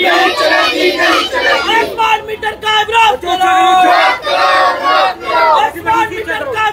नहीं चलेगी नहीं चलेगी स्मार्ट मीटर का विरोध करो स्मार्ट मीटर का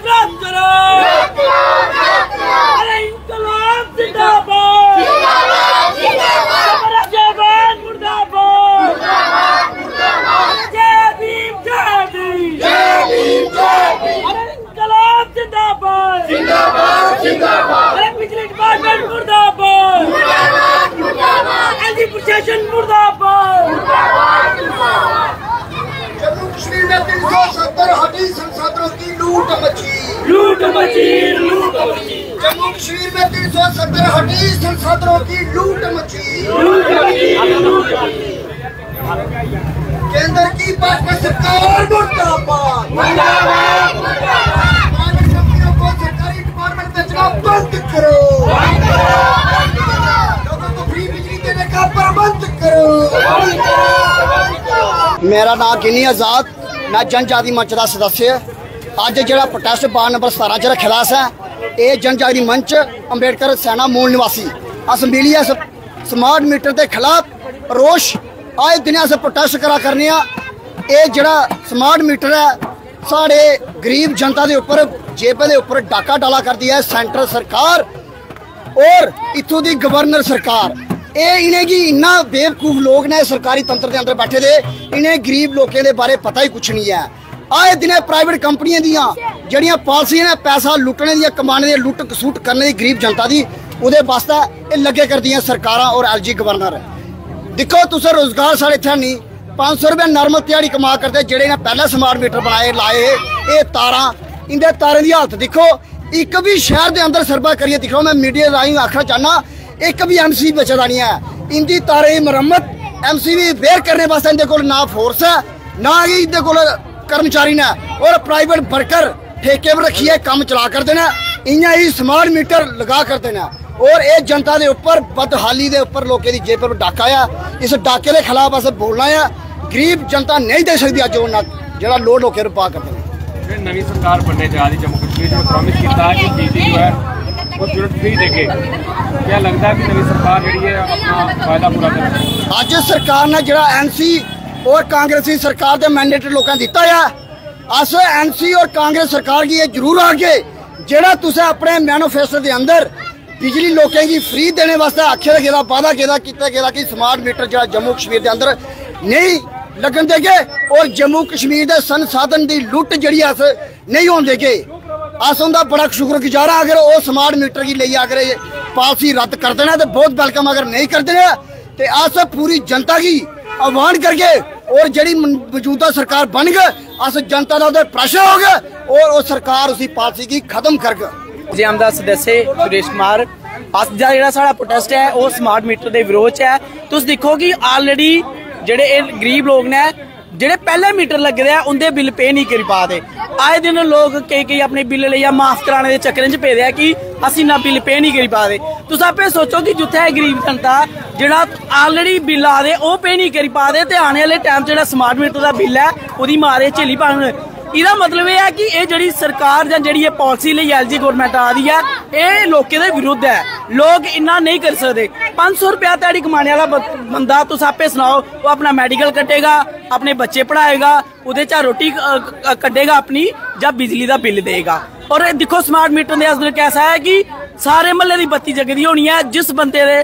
जम्मू कश्मीर में तीन सौ सत्तर हटी संसाधनों की लूट मची। केंद्र की भाजपा सरकार को सरकारी डिपार्टमेंट बेचना बंद करो। लोगों को फ्री बिजली देने का प्रबंध करो। मेरा नाम गिनी आज़ाद मैं जनजाति मंच का सदस्य। अज जो प्रोटेस्ट वार्ड नंबर सतारा च रखे दा ਇਹ ਜਨਜਾਤੀ ਮੰਚ ਅੰਬੇਡਕਰ ਸੈਨਾ ਮੂਲ ਨਿਵਾਸੀ ਅਸੈਂਬਲੀਆ ਸਮਾਰਟ ਮੀਟਰ ਦੇ ਖਿਲਾਫ ਰੋਸ਼ ਆਏ ਦਿਨਾਂ ਸੇ ਪ੍ਰੋਟੈਸਟ ਕਰਾ ਕਰਨੇ ਆ। ਇਹ ਜਿਹੜਾ ਸਮਾਰਟ ਮੀਟਰ ਹੈ, ਸਾਡੇ ਗਰੀਬ ਜਨਤਾ ਦੇ ਉੱਪਰ, ਜੇਬਾਂ ਦੇ ਉੱਪਰ ਡਾਕਾ ਡਾਲਾ ਕਰਦੀ ਹੈ ਸੈਂਟਰ ਸਰਕਾਰ ਔਰ ਇਥੋਂ ਦੀ ਗਵਰਨਰ ਸਰਕਾਰ। ਇਹ ਇਨੇ ਕੀ ਇੰਨਾ ਬੇਵਕੂਫ ਲੋਕ ਨੇ ਸਰਕਾਰੀ ਤੰਤਰ ਦੇ ਅੰਦਰ ਬੈਠੇ ਦੇ, ਇਨੇ ਗਰੀਬ ਲੋਕਾਂ ਦੇ ਬਾਰੇ ਪਤਾ ਹੀ ਕੁਛ ਨਹੀਂ ਹੈ। ਆਏ ਦਿਨੇ ਪ੍ਰਾਈਵੇਟ ਕੰਪਨੀਆਂ ਦੀਆਂ ਜਿਹੜੀਆਂ ਪਾਲਿਸੀਆਂ ਨੇ, ਪੈਸਾ ਲੁੱਟਣ ਦੀਆਂ ਕਮਾਣੇ ਦੀਆਂ, ਲੁੱਟ ਕਸੂਟ ਕਰਨ ਦੀ ਗਰੀਬ ਜਨਤਾ ਦੀ, ਉਹਦੇ ਵਾਸਤੇ ਇਹ ਲੱਗੇ ਕਰਦੀਆਂ ਸਰਕਾਰਾਂ ਔਰ ਐਲਜੀ ਗਵਰਨਰ ਦੇਖੋ, ਤੁਸੀਂ ਰੋਜ਼ਗਾਰ ਸਾਡੇ ਇੱਥੇ ਨਹੀਂ 500 ਰੁਪਏ ਨਾਰਮਲ ਦਿਹਾੜੀ ਕਮਾ ਕਰਦੇ, ਜਿਹੜੇ ਨੇ ਪਹਿਲਾਂ ਸਮਾਰਟ ਮੀਟਰ ਬਣਾਏ, ਲਾਏ, ਇਹ ਤਾਰਾਂ ਇੰਦੇ ਤਾਰਾਂ ਦੀ ਹਾਲਤ ਦੇਖੋ। ਇੱਕ ਵੀ ਸ਼ਹਿਰ ਦੇ ਅੰਦਰ ਸਰਵਾ ਕਰੀਏ ਦਿਖਾਓ ਮੈਂ ਮੀਡੀਆ ਰਾਹੀਂ ਆਖਣਾ ਚਾਹਨਾ ਇੱਕ ਵੀ ਐਮਸੀ ਬਚਦਾ ਨਹੀਂ ਹੈ। ਇੰਦੀ ਤਾਰੇ ਦੀ ਮੁਰੰਮਤ ਐਮਸੀ ਵੀ ਵੇਅਰ ਕਰਨੇ ਵਾਸਤੇ ਇਹਦੇ ਕੋਲ ਨਾ ਫੋਰਸ ਹੈ, ਨਾ ਹੀ ਇਹਦੇ ਕੋਲ ਕਰਮਚਾਰੀ ਨੇ ਔਰ ਪ੍ਰਾਈਵੇਟ ਵਰਕਰ ਠੇਕੇ 'ਤੇ ਰੱਖੀਏ ਕੰਮ ਚਲਾ ਕਰਦੇ ਨੇ ਇਆਂ ਹੀ ਸਮਾਰਟ ਮੀਟਰ ਲਗਾ ਕਰਦੇ ਨੇ। ਔਰ ਇਹ ਜਨਤਾ ਦੇ ਉੱਪਰ ਬਦਹਾਲੀ ਦੇ ਉੱਪਰ ਲੋਕਾਂ ਦੀ ਜੇਬ 'ਤੇ ਡਾਕਾ ਆ। ਇਸ ਡਾਕੇ ਦੇ ਖਿਲਾਫ ਅਸੀਂ ਬੋਲਣਾ ਆ। ਗਰੀਬ ਜਨਤਾ ਨਹੀਂ ਦੇ ਸਕਦੀ ਅੱਜ ਉਹਨਾਂ ਜਿਹੜਾ ਲੋੜ ਲੋਕਾਂ ਨੂੰ ਪਾ ਕਰਦੇ ਨੇ ਨਵੀਂ ਸਰਕਾਰ ਬਣਨੇ ਜਾ ਰਹੀ ਜੰਮੂ ਕਸ਼ਮੀਰ ਨੇ ਪ੍ਰੋਮਿਸ ਕੀਤਾ ਕਿ ਬਿਜਲੀ ਜੋ ਹੈ ਉਹ ਤੁਰੰਤ ਫ੍ਰੀ ਦੇਗੇ। ਕੀ ਲੱਗਦਾ ਕਿ ਨਵੀਂ ਸਰਕਾਰ ਜਿਹੜੀ ਹੈ ਆਪਣਾ ਵਾਅਦਾ ਪੂਰਾ ਕਰੇਗੀ ਅੱਜ ਸਰਕਾਰ ਨੇ ਜਿਹੜਾ ਐਨਸੀ ਔਰ ਕਾਂਗਰਸੀ ਸਰਕਾਰ ਦੇ ਮੈਂਡੇਟ ਲੋਕਾਂ ਨੂੰ ਦਿੱਤਾ ਆ। ਅਸ ਐਨਸੀ ਔਰ ਕਾਂਗਰਸ ਸਰਕਾਰ ਕੀ ਇਹ ਜ਼ਰੂਰ ਆ ਜਿਹੜਾ ਤੁਸੀਂ ਆਪਣੇ ਮੈਨੀਫੈਸਟੋ ਦੇ ਅੰਦਰ ਬਿਜਲੀ ਲੋਕਾਂ ਦੀ ਫ੍ਰੀ ਦੇਣੇ ਵਾਸਤੇ ਆਖਿਆ ਗਿਆ ਵਾਅਦਾ ਕੀਤਾ ਕੀਤਾ ਗਿਆ ਕਿ ਸਮਾਰਟ ਮੀਟਰ ਜਿਹੜਾ ਜੰਮੂ ਕਸ਼ਮੀਰ ਦੇ ਅੰਦਰ ਨਹੀਂ ਲੱਗਣ ਦੇਗੇ ਔਰ ਜੰਮੂ ਕਸ਼ਮੀਰ ਦੇ ਸੰਸਾਧਨ ਦੀ ਲੁੱਟ ਜਿਹੜੀ ਅਸ ਨਹੀਂ ਹੋਣ ਦੇਗੇ। ਅਸ ਉਹਦਾ ਬੜਾ ਸ਼ੁਕਰਗੁਜ਼ਾਰ ਆ, ਅਗਰ ਉਹ ਸਮਾਰਟ ਮੀਟਰ ਕੀ ਲਈ ਅਗਰ ਇਹ ਰੱਦ ਕਰ ਦੇਣਾ ਤੇ ਬਹੁਤ ਵੈਲਕਮ ਅਗਰ ਨਹੀਂ ਕਰ ਦੇਣਾ ਤੇ ਅਸ ਪੂਰੀ ਜਨਤਾ ਕੀ ਆਹਵਾਨ ਕਰਗੇ ਔਰ ਜਿਹੜੀ ਮੌਜੂਦਾ ਸਰਕਾਰ ਬਣ ਗਏ, ਅਸ ਜਨਤਾ ਦਾ ਉਹਦੇ ਪ੍ਰੈਸ਼ਰ ਹੋ ਗਿਆ ਔਰ ਉਹ ਸਰਕਾਰ ਉਸੇ ਪਾਲਿਸੀ ਕੀ ਖਤਮ ਕਰ ਗਏ। ਜੇਐਮ ਦਾ ਸਦੱਸਿਆ ਸੁਰੇਸ਼ ਕੁਮਾਰ ਅੱਜ ਦਾ ਜਿਹੜਾ ਸਾਡਾ ਪ੍ਰੋਟੈਸਟ ਹੈ, ਉਹ ਸਮਾਰਟ ਮੀਟਰ ਦੇ ਵਿਰੋਧ ਚ ਹੈ। ਤੁਸੀਂ ਦੇਖੋ ਕਿ ਆਲਰੇਡੀ ਜਿਹੜੇ ਇਹ ਗਰੀਬ ਲੋਕ ਨੇ ਜਿਹੜੇ ਪਹਿਲੇ ਮੀਟਰ ਲੱਗਦੇ ਆ, ਉਹਦੇ ਬਿੱਲ ਪੇ ਨਹੀਂ ਕਰੀ ਪਾਦੇ ਆਏ ਦਿਨ ਲੋਕ ਕਈ ਕਈ ਆਪਣੇ ਬਿੱਲ ਲਈ ਆ ਮਾਫ ਕਰਾਣੇ ਦੇ ਚੱਕਰਾਂ 'ਚ ਪੇਦੇ ਆ ਕਿ ਅਸੀਂ ਨਾ ਬਿੱਲ ਪੇ ਨਹੀਂ ਕਰੀ ਪਾਦੇ ਤੁਸੀਂ ਆਪੇ ਸੋਚੋ ਕਿ ਜਿੱਥੇ ਇਹ ਗਰੀਬ ਜਨਤਾ ਜਿਹੜਾ ਆਲਰੇਡੀ ਬਿੱਲ ਆਦੇ ਉਹ ਪੇ ਨਹੀਂ ਕਰੀ ਪਾਦੇ ਤੇ ਆਉਣੇ ਵਾਲੇ ਟਾਈਮ 'ਚ ਜਿਹੜਾ ਸਮਾਰਟ ਮੀਟਰ ਦਾ ਬਿੱਲ ਹੈ, ਉਹਦੀ ਮਾਰੇ ਝੇਲੀ ਪਾਣ ਇਹਦਾ ਮਤਲਬ ਇਹ ਹੈ ਕਿ ਇਹ ਜਿਹੜੀ ਸਰਕਾਰ ਜਾਂ ਜਿਹੜੀ ਇਹ ਪਾਲਿਸੀ ਲਈ ਐਲਜੀ ਗਵਰਨਮੈਂਟ ਆ ਰਹੀ ਹੈ ਇਹ ਲੋਕਾਂ ਦੇ ਵਿਰੁੱਧ ਹੈ। ਲੋਕ ਇੰਨਾ ਨਹੀਂ ਕਰ ਸਕਦੇ। 500 ਰੁਪਿਆ ਦਿਹਾੜੀ ਕਮਾਣੇ ਵਾਲਾ ਬੰਦਾ ਤੁਸੀਂ ਆਪੇ ਸੁਣਾਓ, ਉਹ ਆਪਣਾ ਮੈਡੀਕਲ ਕੱਟੇਗਾ, ਆਪਣੇ ਬੱਚੇ ਪੜਾਏਗਾ ਉਹਦੇ ਚ ਰੋਟੀ ਕੱਢੇਗਾ ਆਪਣੀ, ਜਾਂ ਬਿਜਲੀ ਦਾ ਬਿੱਲ ਦੇਗਾ। ਔਰ ਇਹ ਦੇਖੋ ਸਮਾਰਟ ਮੀਟਰ ਦੇ ਅੰਦਰ ਕੈਸਾ ਹੈ ਕਿ ਸਾਰੇ ਮਹੱਲੇ ਦੀ ਬੱਤੀ ਜਗਦੀ ਹੋਣੀ ਹੈ, ਜਿਸ ਬੰਦੇ ਦੇ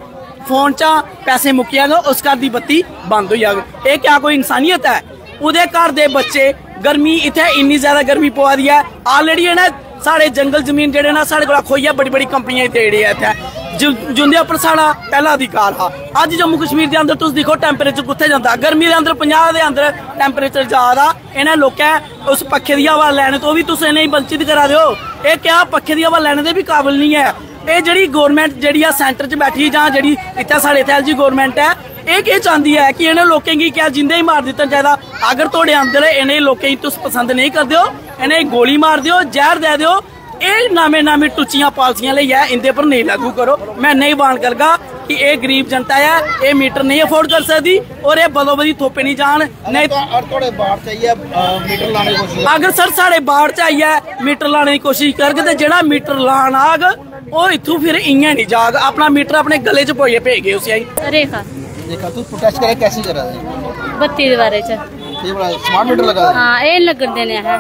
ਫੋਨ 'ਚ ਪੈਸੇ ਮੁੱਕਿਆਗਾ ਉਸ ਘਰ ਦੀ ਬੱਤੀ ਬੰਦ ਹੋ ਜਾਵੇ ਇਹ ਕਿਆ ਕੋਈ ਇਨਸਾਨੀਅਤ ਹੈ? ਉਹਦੇ ਘਰ ਦੇ ਬੱਚੇ, ਗਰਮੀ ਇੱਥੇ ਇੰਨੀ ਜ਼ਿਆਦਾ ਗਰਮੀ ਪਵਾ ਦੀ ਹੈ। ਆਲਰੇਡੀ ਇਹ ਨਾ, ਸਾਡੇ ਜੰਗਲ ਜ਼ਮੀਨ ਜਿਹੜੇ ਨਾ, ਸਾਡੇ ਕੋਲ ਖੋਈਆ ਬੜੀ ਬੜੀ ਕੰਪਨੀਆਂ ਤੇ ਜਿਹੜੇ ਇੱਥੇ। ਜਿ- ਉੱਪਰ ਸਾਡਾ ਪਹਿਲਾ ਅਧਿਕਾਰ ਆ। ਅੱਜ ਜੰਮੂ ਕਸ਼ਮੀਰ ਦੇ ਅੰਦਰ ਤੁਸੀਂ ਦੇਖੋ ਟੈਂਪਰੇਚਰ ਕਿੱਥੇ ਜਾਂਦਾ। ਗਰਮੀ ਦੇ ਅੰਦਰ 50 ਦੇ ਅੰਦਰ ਟੈਂਪਰੇਚਰ ਜ਼ਿਆਦਾ ਇਹਨਾਂ ਲੋਕਾਂ ਉਸ ਪੱਖੇ ਦੀ ਹਵਾ ਲੈਣ ਤੋਂ ਵੀ ਤੁਸੀਂ ਨਹੀਂ ਵੰਚਿਤ ਕਰਾ ਦਿਓ। ਇਹ ਕਿਆ ਪੱਖੇ ਦੀ ਹਵਾ ਲੈਣ ਦੇ ਵੀ ਕਾਬਿਲ ਨਹੀਂ ਹੈ। ਇਹ ਜਿਹੜੀ ਗਵਰਨਮੈਂਟ ਜਿਹੜੀ ਆ ਸੈਂਟਰ 'ਚ ਬੈਠੀ ਜਾਂ ਜਿਹੜੀ ਇੱਥੇ ਸਾਡੇ ਇੱਥੇ ਜੀ ਗਵਰਨਮੈਂਟ ਹੈ ਇਹ ਕੀ ਚਾਹੁੰਦੀ ਹੈ ਕਿ ਇਹਨੇ ਲੋਕਾਂ ਕੀ ਕਿਆ ਜਿੰਦੇ ਹੀ ਮਾਰ ਦਿੱਤਾ ਚਾਹੀਦਾ ਅਗਰ ਤੁਹਾਡੇ ਅੰਦਰ ਇਹਨੇ ਲੋਕਾਂ ਹੀ ਤੁਸੀਂ ਪਸੰਦ ਨਹੀਂ ਕਰਦੇ ਹੋ ਇਹਨੇ ਗੋਲੀ ਮਾਰ ਦਿਓ ਜ਼ਹਿਰ ਦੇ ਦਿਓ ਇਹ ਨਾਮੇ ਨਾਮੇ ਟੁੱਚੀਆਂ ਪਾਲਸੀਆਂ ਲਈ ਹੈ ਇੰਦੇ ਪਰ ਨਹੀਂ ਲਾਗੂ ਕਰੋ। ਮੈਂ ਨਹੀਂ ਬਾਣ ਕਰਗਾ ਕਿ ਇਹ ਗਰੀਬ ਜਨਤਾ ਹੈ ਇਹ ਮੀਟਰ ਨਹੀਂ ਅਫੋਰਡ ਕਰ ਸਕਦੀ ਔਰ ਇਹ ਬਦੋ ਬਦੀ ਥੋਪੇ ਨਹੀਂ ਜਾਣ। ਨਹੀਂ ਤੁਹਾਡੇ ਬਾੜ ਚਾਹੀਏ ਮੀਟਰ ਲਾਣੇ ਦੀ ਕੋਸ਼ਿਸ਼ ਅਗਰ ਸਰ ਸਾਡੇ ਬਾੜ ਚਾਹੀਏ ਮੀਟਰ ਲਾਣੇ ਦੀ ਕੋਸ਼ਿਸ਼ ਕਰਗੇ ਤੇ ਜਿਹੜਾ ਮੀਟਰ ਲਾਣ ਆਗ ਉਹ ਇਥੋਂ ਫਿਰ ਇੰਆਂ ਨਹੀਂ ਜਾਗ। ਆਪਣਾ ਮੀਟਰ ਆਪਣੇ ਗਲੇ 'ਚ ਪੋਈਏ ਭੇਜੇ ਉਸੇ ਆਈ। ਰੇਖਾ। देखा तू? टेस्ट करे कैसी करा दे? बत्ती के बारे च। ये बड़ा स्मार्ट मीटर लगा हाँ ए लगन देने है।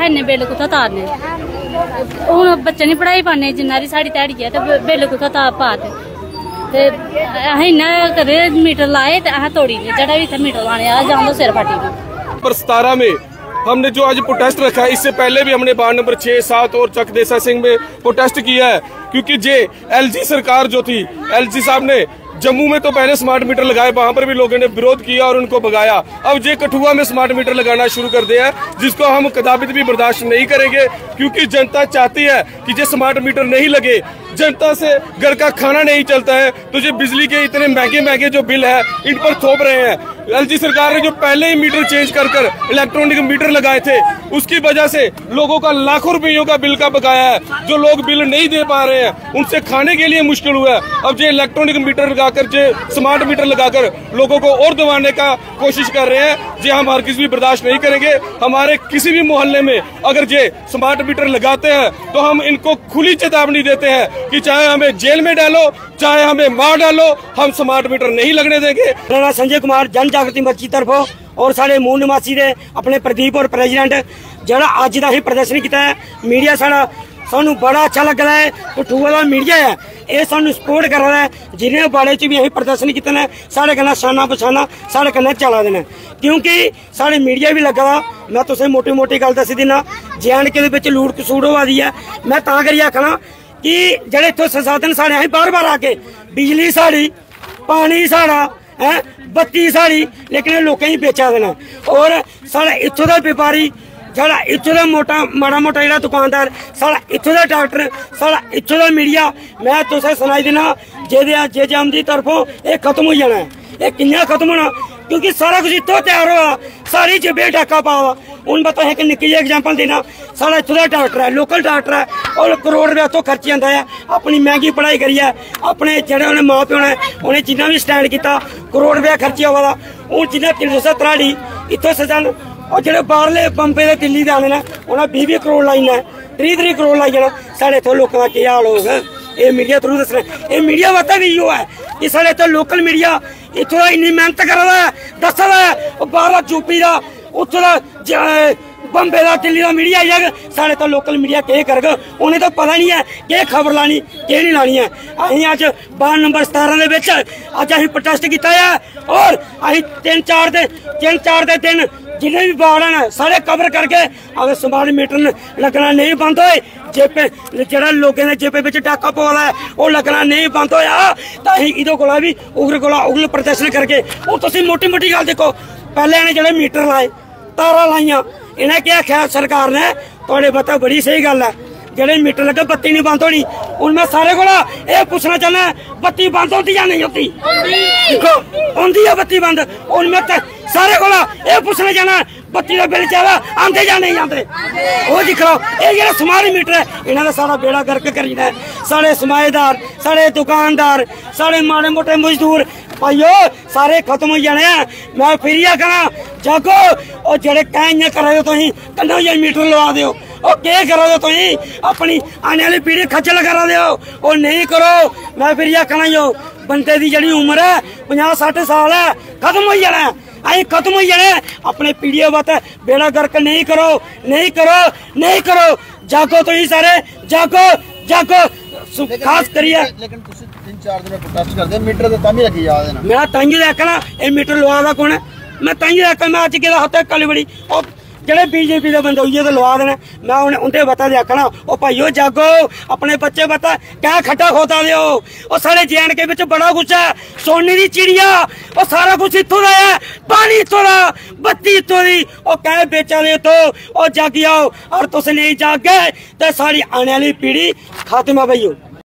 है ने बिल तारने। हुन बच्चे नहीं पढ़ाई पाने है बिल पात ते करे मीटर लाए ते तोड़ी जेड़ा भी मीटर लाने आ सिर पर 17 में हमने जो आज प्रोटेस्ट रखा है इससे पहले भी हमने वार्ड नंबर छह सात और चक देसा सिंह में प्रोटेस्ट किया है। क्योंकि जे एलजी सरकार जो थी एलजी साहब ने जम्मू में तो पहले स्मार्ट मीटर लगाए, वहाँ पर भी लोगों ने विरोध किया और उनको भगाया। अब जे कठुआ में स्मार्ट मीटर लगाना शुरू कर दिया है, जिसको हम कदापित भी बर्दाश्त नहीं करेंगे, क्योंकि जनता चाहती है कि जे स्मार्ट मीटर नहीं लगे। जनता से घर का खाना नहीं चलता है। तो जो बिजली के इतने महँगे महँगे जो बिल है, इन पर थोप रहे हैं। एलजी सरकार ने जो पहले ही मीटर चेंज कर कर इलेक्ट्रॉनिक मीटर लगाए थे, उसकी वजह से लोगों का लाखों रुपयों का बिल का बकाया है। जो लोग बिल नहीं दे पा रहे हैं, उनसे खाने के लिए मुश्किल हुआ है। अब जो इलेक्ट्रॉनिक मीटर लगाकर, जो स्मार्ट मीटर लगाकर लोगों को और दबाने का कोशिश कर रहे हैं, जो हम हर किसी भी बर्दाश्त नहीं करेंगे। हमारे किसी भी मोहल्ले में अगर जे स्मार्ट मीटर लगाते हैं तो हम इनको खुली चेतावनी देते हैं। कि चाहे हमें जेल में डालो, चाहे हमें मार डालो, हम स्मार्ट मीटर नहीं लगने देंगे। राणा संजय कुमार, जन जागृति मंच की तरफों ਔਰ ਸਾਡੇ ਮੂਲ ਨਿਵਾਸੀ ਦੇ ਆਪਣੇ ਪ੍ਰਦੀਪ ਔਰ ਪ੍ਰੈਜ਼ੀਡੈਂਟ ਜਿਹੜਾ ਅੱਜ ਦਾ ਹੀ ਪ੍ਰਦਰਸ਼ਨ ਕੀਤਾ ਹੈ ਮੀਡੀਆ ਸਾਡਾ ਸਾਨੂੰ ਬੜਾ ਅੱਛਾ ਲੱਗ ਰਿਹਾ ਹੈ ਪਠੂਆ ਦਾ ਮੀਡੀਆ ਹੈ ਇਹ ਸਾਨੂੰ ਸਪੋਰਟ ਕਰ ਰਿਹਾ ਹੈ ਜਿਹਨੇ ਬਾੜੇ 'ਚ ਵੀ ਅਸੀਂ ਪ੍ਰਦਰਸ਼ਨ ਕੀਤਾ ਨੇ ਸਾਡੇ ਕੰਨਾਂ ਸ਼ਾਨਾ ਪਛਾਨਾ ਸਾਡੇ ਕੰਨਾਂ ਚਲਾ ਦੇਣਾ ਕਿਉਂਕਿ ਸਾਡੇ ਮੀਡੀਆ ਵੀ ਲੱਗਾ ਮੈਂ ਤੁਸੀਂ ਮੋਟੀ ਮੋਟੀ ਗੱਲ ਦੱਸ ਦਿੰਨਾ ਜੈਨ ਕੇ ਦੇ ਵਿੱਚ ਲੂਟ ਕਸੂੜ ਹੋਵਾਦੀ ਹੈ ਮੈਂ ਆਖਣਾ ਕਿ ਜਿਹੜੇ ਇੱਥੋਂ ਸੰਸਾਧਨ ਸਾਡੇ ਅਸੀਂ ਬਾਰ-ਬਾਰ ਆ ਕੇ, ਬਿਜਲੀ ਸਾਡੀ ਪਾਣੀ ਸਾਡਾ ਹੈ, ਬੱਤੀ ਸਾਡੀ ਲੇਕਿਨ ਇਹ ਲੋਕਾਂ ਹੀ ਵੇਚਾ ਦੇਣਾ ਔਰ ਸਾਡਾ ਇੱਥੋਂ ਦਾ ਵਪਾਰੀ ਜਿਹੜਾ ਇੱਥੋਂ ਦਾ ਮੋਟਾ, ਮਾੜਾ ਮੋਟਾ ਜਿਹੜਾ ਦੁਕਾਨਦਾਰ, ਸਾਡਾ ਇੱਥੋਂ ਦਾ ਡਾਕਟਰ, ਸਾਡਾ ਇੱਥੋਂ ਦਾ ਮੀਡੀਆ, ਮੈਂ ਤੁਸੀਂ ਸੁਣਾਈ ਦੇਣਾ, ਜਿਹਦੇ ਆ ਜੇ ਜਮ ਦੀ ਤਰਫੋਂ ਇਹ ਖਤਮ ਹੋ ਜਾਣਾ ਹੈ। ਇਹ ਕਿੰਨਾ ਖਤਮ ਹੋਣਾ? ਕਿਉਂਕਿ ਸਾਰਾ ਕੁਝ ਇੱਥੋਂ ਤਿਆਰ ਹੋਇਆ। ਸਾਰੀ ਜਬੇ ਡਾਕਾ ਪਾਵਾ ਹੁਣ ਬਤਾ ਹੈ ਕਿ ਨਿੱਕੀ ਜਿਹੀ ਐਗਜ਼ਾਮਪਲ ਦੇਣਾ। ਸਾਡਾ ਇੱਥੋਂ ਦਾ ਡਾਕਟਰ ਹੈ ਲੋਕਲ ਡਾਕਟਰ ਹੈ। ਔਰ ਕਰੋੜ ਰੁਪਏ ਤੋਂ ਖਰਚ ਜਾਂਦਾ ਹੈ। ਆਪਣੀ ਮਹਿੰਗੀ ਪੜ੍ਹਾਈ ਕਰੀ ਹੈ। ਆਪਣੇ ਜਿਹੜੇ ਉਹਨੇ ਮਾਂ ਪਿਓ ਨੇ, ਉਹਨੇ ਜਿੰਨਾ ਵੀ ਸਟੈਂਡ ਕੀਤਾ, ਕਰੋੜ ਰੁਪਏ ਖਰਚਿਆ ਹੋਇਆ ਉਹ ਜਿੰਨਾ 330 ਇੱਥੋਂ ਸਜਣ, ਉਹ ਜਿਹੜੇ ਬਾਹਰਲੇ ਬੰਬੇ ਦੇ ਦਿੱਲੀ ਦੇ ਆਉਂਦੇ ਨੇ, ਉਹਨਾਂ 20 20 ਕਰੋੜ ਲਾਈਆਂ 30 30 ਕਰੋੜ ਲਾਈ ਜਾਣਾ ਸਾਡੇ ਇੱਥੋਂ ਲੋਕਾਂ ਦਾ ਕੀ ਹਾਲ ਹੋਊਗਾ? ਇਹ ਮੀਡੀਆ ਥਰੂ ਦੱਸਣਾ ਇਹ ਮੀਡੀਆ ਵਾਤਾ ਵੀ ਇਹੋ ਹੈ ਕਿ ਸਾਡੇ ਇੱਥੇ ਲੋਕਲ ਮੀਡੀਆ ਇੱਥੋਂ ਦਾ ਇੰਨੀ ਮਿਹਨਤ ਕਰਦਾ ਦੱਸਦਾ ਉਹ ਬਾਹਰਲਾ ਯੂਪੀ ਦਾ, ਉੱਥੋਂ ਦਾ ਬੰਬੇ ਦਾ ਦਿੱਲੀ ਦਾ ਮੀਡੀਆ ਯਾਰ ਸਾਡੇ ਤਾਂ ਲੋਕਲ ਮੀਡੀਆ ਕੀ ਕਰਗਾ। ਉਹਨੇ ਤਾਂ ਪਤਾ ਨਹੀਂ ਹੈ ਕਿ ਖਬਰ ਲਾਣੀ, ਕਿ ਨਹੀਂ ਲਾਣੀ ਹੈ। ਅਸੀਂ ਅੱਜ ਬਾਰ ਨੰਬਰ 17 ਦੇ ਵਿੱਚ ਅੱਜ ਅਸੀਂ ਪ੍ਰੋਟੈਸਟ ਕੀਤਾ ਹੈ ਔਰ ਅਸੀਂ ਤਿੰਨ ਚਾਰ ਦੇ, ਤਿੰਨ ਚਾਰ ਦੇ ਦਿਨ ਜਿੰਨੇ ਵੀ ਬਾੜ ਹਨ, ਸਾਰੇ ਕਵਰ ਕਰਕੇ ਅਗਰ ਸਮਾਰਟ ਮੀਟਰ ਲੱਗਣਾ ਨਹੀਂ ਬੰਦ ਹੋਏ। ਜੇਪੇ ਜਿਹੜਾ ਲੋਕਾਂ ਦੇ ਜੇਪੇ ਵਿੱਚ ਡਾਕਾ ਪਵਾਲਾ ਹੈ ਉਹ ਲੱਗਣਾ ਨਹੀਂ ਬੰਦ ਹੋਇਆ। ਤਾਂ ਅਸੀਂ ਇਹਦੇ ਕੋਲਾ ਵੀ ਉਗਰ ਕੋਲਾ ਉਗਲ ਪ੍ਰਦਰਸ਼ਨ ਕਰਕੇ, ਉਹ ਤੁਸੀਂ ਮੋਟੀ ਮੋਟੀ ਗੱਲ ਦੇਖੋ, ਪਹਿਲੇ ਇਹਨੇ ਜਿਹੜੇ ਮੀਟਰ ਲਾਏ ਤਾਰਾਂ ਲਾਈਆਂ। ਇਹਨੇ ਕਿਹਾ ਆਖਿਆ ਸਰਕਾਰ ਨੇ, ਤੁਹਾਡੇ ਬਤਾ ਬੜੀ ਸਹੀ ਗੱਲ ਹੈ। ਜਿਹੜੇ ਮੀਟਰ ਲੱਗੇ, ਬੱਤੀ ਨਹੀਂ ਬੰਦ ਹੋਣੀ। ਹੁਣ ਮੈਂ ਸਾਰੇ ਕੋਲ ਇਹ ਪੁੱਛਣਾ ਚਾਹੁੰਦਾ, ਬੱਤੀ ਬੰਦ ਹੁੰਦੀ ਜਾਂ ਨਹੀਂ ਹੁੰਦੀ? ਦੇਖੋ, ਹੁੰਦੀ ਆ ਬੱਤੀ ਬੰਦ। ਹੁਣ ਮੈਂ ਤਾਂ ਸਾਰੇ ਕੋਲ ਇਹ ਪੁੱਛਣਾ ਚਾਹੁੰਦਾ, ਬੱਤੀ ਦਾ ਬਿੱਲ ਚਾਵਾ ਆਂਦੇ ਜਾਂ ਨਹੀਂ ਆਂਦੇ ਉਹ ਦਿਖਾਓ ਇਹ ਜਿਹੜਾ ਸਮਾਰਟ ਮੀਟਰ ਹੈ, ਇਹਨਾਂ ਦਾ ਸਾਰਾ ਬੇੜਾ ਗਰਕ ਕਰੀਦਾ ਹੈ। ਸਾਡੇ ਸਮਾਏਦਾਰ ਸਾਡੇ ਦੁਕਾਨਦਾਰ, ਸਾਡੇ ਮਾੜੇ ਮੋਟੇ ਮਜ਼ਦੂਰ ਭਾਈਓ, ਸਾਰੇ ਖਤਮ ਹੋ ਜਾਣੇ ਆ। ਮੈਂ ਫਿਰ ਇਹ ਕਹਾਂ ਜਾਗੋ, ਉਹ ਜਿਹੜੇ ਕਹਿੰਦੇ ਕਰਾਇਓ ਤੁਸੀਂ, ਕੰਨਾਂ ਜਾਂ ਮੀਟਰ ਲਵਾ ਦਿਓ। ਉਹ ਕੀ ਕਰੋਗੇ ਤੁਸੀਂ? ਆਪਣੀ ਆने ਵਾਲੀ ਪੀੜ੍ਹੀ ਖੱਜਲ ਕਰਾ ਦਿਓ। ਉਹ ਨਹੀਂ ਕਰੋ। ਮੈਂ ਫਿਰ ਇਹ ਕਹਾਂ ਜੋ। ਬੰਦੇ ਦੀ ਜਿਹੜੀ ਉਮਰ ਹੈ 50 60 ਸਾਲ ਹੈ, ਖਤਮ ਹੋ ਜਾਣਾ। ਹੈ। ਅਸੀਂ ਖਤਮ ਹੋ ਜਾਣਾ। ਹੈ। ਆਪਣੇ ਪੀੜ੍ਹੀ ਵਤ ਬੇੜਾ ਗਰਕ ਨਹੀਂ ਕਰੋ। ਨਹੀਂ ਕਰੋ। ਨਹੀਂ ਕਰੋ। ਜਾਗੋ ਤੁਸੀਂ ਸਾਰੇ। ਜਾਗੋ ਜਾਗੋ। ਖਾਸ ਕਰੀਏ। ਲੇਕਿਨ ਤੁਸੀਂ ਦਿਨ ਪ੍ਰੋਟੈਸਟ ਕਰਦੇ ਹੋ, ਮੀਟਰ ਤੇ ਤਾਂ ਵੀ ਲੱਗੀ ਜਾ ਦੇਣਾ ਮੈਂ ਤਾਂ ਹੀ ਦੇਖਣਾ ਇਹ ਮੀਟਰ ਲਵਾਦਾ ਕੌਣ ਮੈਂ ਤਾਂ ਹੀ ਦੇਖਣਾ ਅੱਜ ਕਿਹਦਾ ਹੱਥੇ ਕਾਲੀ ਬੜੀ। ਉਹ ਜਿਹੜੇ ਬੀਜੇਪੀ ਦੇ ਬੰਦੇ ਹੋਈਏ ਤੇ ਲਵਾ ਦੇਣਾ। ਮੈਂ ਉਹਨੇ ਉਹਦੇ ਬਤਾ ਦੇਖਣਾ ਉਹ ਭਾਈਓ ਜਾਗੋ, ਆਪਣੇ ਬੱਚੇ ਬਤਾ ਕਿਆ ਖੱਟਾ ਖੋਤਾ ਦਿਓ। ਉਹ ਸਾਰੇ ਜੈਨ ਕੇ ਵਿੱਚ ਬੜਾ ਗੁੱਸਾ ਹੈ। ਸੋਨੇ ਦੀ ਚਿੜੀਆ, ਉਹ ਸਾਰਾ ਕੁਝ ਇੱਥੋਂ ਦਾ ਹੈ, ਪਾਣੀ ਇੱਥੋਂ ਦਾ, ਬੱਤੀ ਇੱਥੋਂ ਦੀ। ਉਹ ਕਹਿ ਵੇਚਾਂ ਦੇ ਤੋਂ ਉਹ ਜਾਗ ਆਓ ਔਰ ਤੁਸੀਂ ਨਹੀਂ ਜਾਗੇ, ਤੇ ਸਾਡੀ ਆਉਣ ਵਾਲੀ ਪੀੜ੍ਹੀ ਖਾਤਮਾ ਭਈਓ